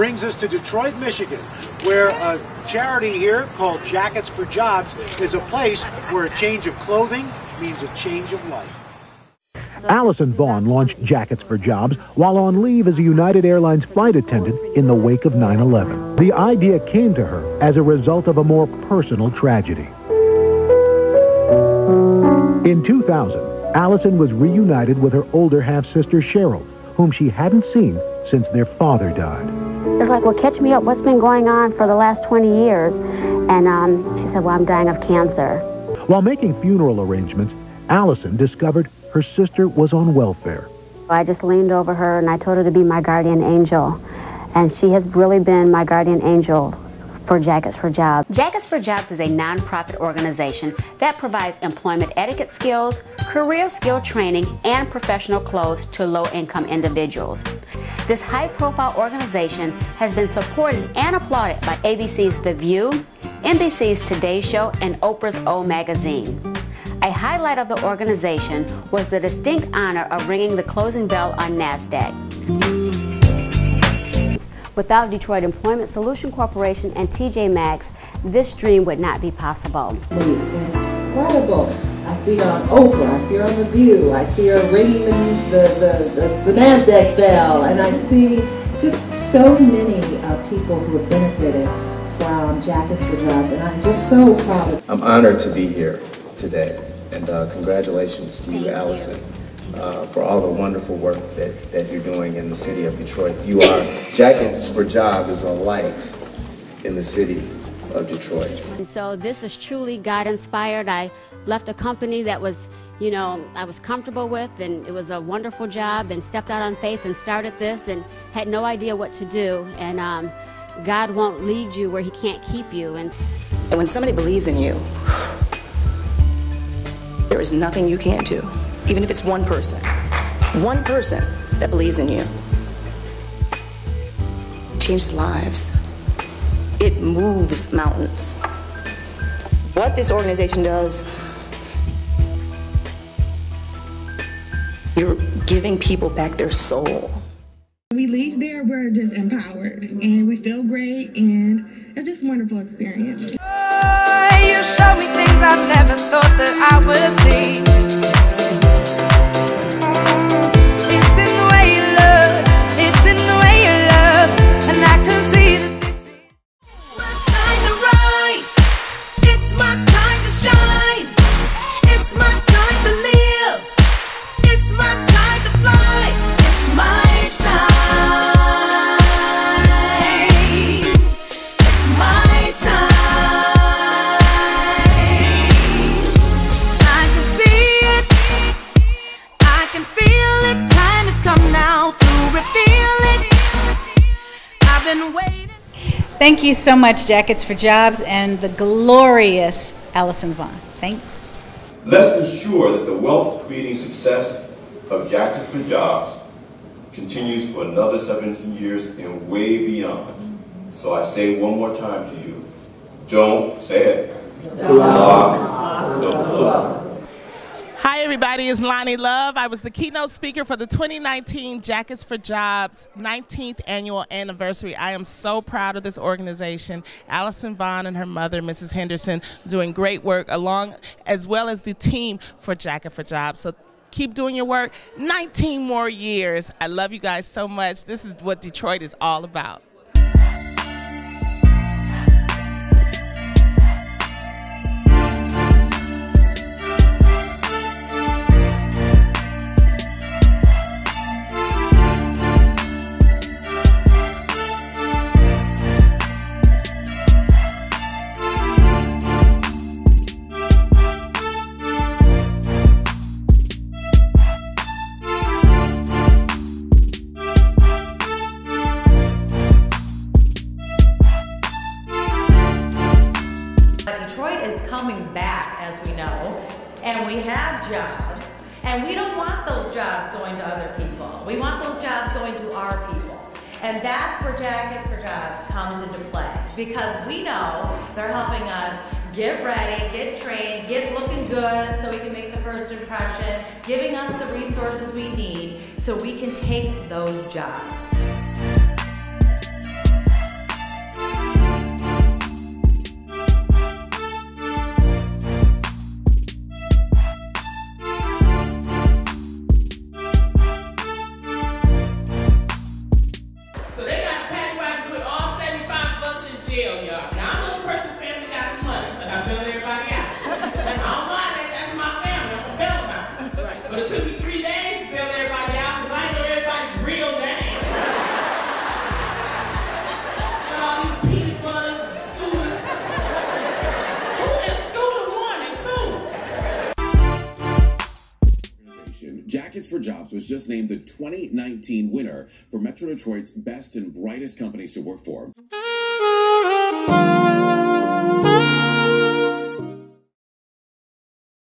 brings us to Detroit, Michigan, where a charity here called Jackets for Jobs is a place where a change of clothing means a change of life. Allison Vaughn launched Jackets for Jobs while on leave as a United Airlines flight attendant in the wake of 9-11. The idea came to her as a result of a more personal tragedy. In 2000, Allison was reunited with her older half-sister Cheryl, whom she hadn't seen since their father died. It's like, well, catch me up. What's been going on for the last 20 years? And um, she said, well, I'm dying of cancer. While making funeral arrangements, Allison discovered her sister was on welfare. I just leaned over her and I told her to be my guardian angel. And she has really been my guardian angel for Jackets for Jobs. Jackets for Jobs is a nonprofit organization that provides employment etiquette skills, career skill training, and professional clothes to low-income individuals. This high-profile organization has been supported and applauded by ABC's The View, NBC's Today Show, and Oprah's O Magazine. A highlight of the organization was the distinct honor of ringing the closing bell on NASDAQ. Without Detroit Employment Solution Corporation and TJ Maxx, this dream would not be possible. Incredible. I see her on Oprah, I see her on The View, I see her ringing the, the, the, the NASDAQ bell, and I see just so many uh, people who have benefited from Jackets for Jobs, and I'm just so proud of I'm honored to be here today. And uh, congratulations to you, Allison, uh, for all the wonderful work that, that you're doing in the city of Detroit. You are, Jackets for Job is a light in the city of Detroit. And so this is truly God inspired. I left a company that was, you know, I was comfortable with and it was a wonderful job and stepped out on faith and started this and had no idea what to do. And um, God won't lead you where he can't keep you. And, and when somebody believes in you, there is nothing you can't do, even if it's one person. One person that believes in you. Changes lives. It moves mountains. What this organization does, you're giving people back their soul. We leave there, we're just empowered and we feel great, and it's just a wonderful experience. Oh, you show me things I never thought that I would see. Thank you so much, Jackets for Jobs, and the glorious Allison Vaughn. Thanks. Let's ensure that the wealth creating success of Jackets for Jobs continues for another 17 years and way beyond. So I say one more time to you, don't say it. Block the book. Everybody. It's Loni Love. I was the keynote speaker for the 2019 Jackets for Jobs 19th annual anniversary. I am so proud of this organization. Allison Vaughn and her mother, Mrs. Henderson, doing great work along as well as the team for Jacket for Jobs. So keep doing your work. 19 more years. I love you guys so much. This is what Detroit is all about. Is coming back, as we know, and we have jobs, and we don't want those jobs going to other people. We want those jobs going to our people. And that's where Jackets for Jobs comes into play, because we know they're helping us get ready, get trained, get looking good so we can make the first impression, giving us the resources we need so we can take those jobs. For Jobs was just named the 2019 winner for Metro Detroit's best and brightest companies to work for.